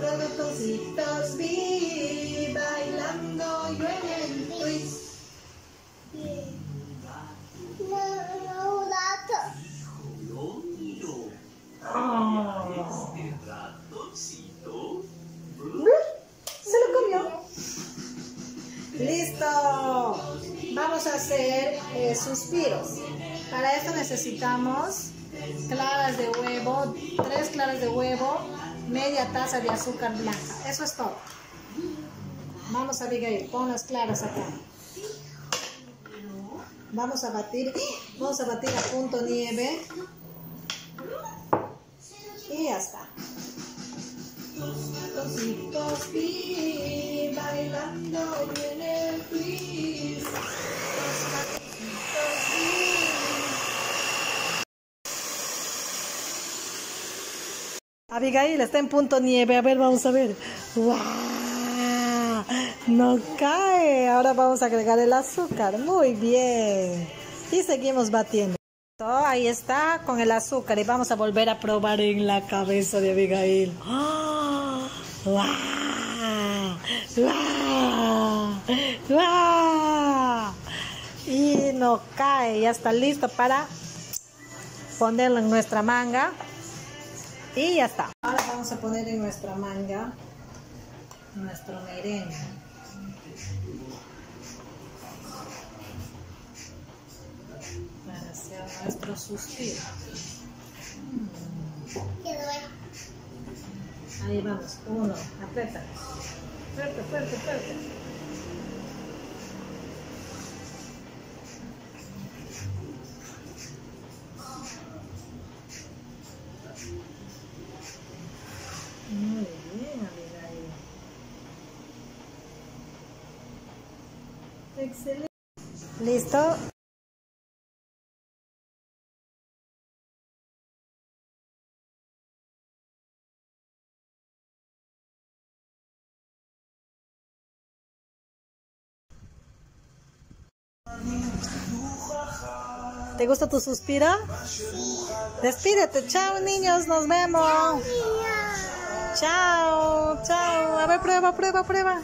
ratoncitos vi bailando yo en el twist. Se lo comió. Listo. Vamos a hacer eh, suspiros. Para esto necesitamos claras de huevo, tres claras de huevo, media taza de azúcar blanca. Eso es todo. Vamos a Abigail, pon las claras acá. Vamos a batir, vamos a batir a punto nieve. Y ya está. Bailando en el twist. Los ratoncitos vi. Abigail está en punto nieve. A ver, vamos a ver. ¡Wow! No cae. Ahora vamos a agregar el azúcar. Muy bien. Y seguimos batiendo. Ahí está con el azúcar y vamos a volver a probar en la cabeza de Abigail. ¡Oh! ¡Wow! ¡Wow! ¡Wow! Y no cae, ya está listo para ponerlo en nuestra manga. Y ya está. Ahora vamos a poner en nuestra manga nuestro merengue. Para hacer nuestro suspiro. Ahí vamos. Uno. Aprieta. Fuerte, fuerte, fuerte. Excelente. ¿Listo? ¿Te gusta tu suspiro? Despídete, chao niños, nos vemos. Tchau, tchau. Abre a prueba, prueba, prueba.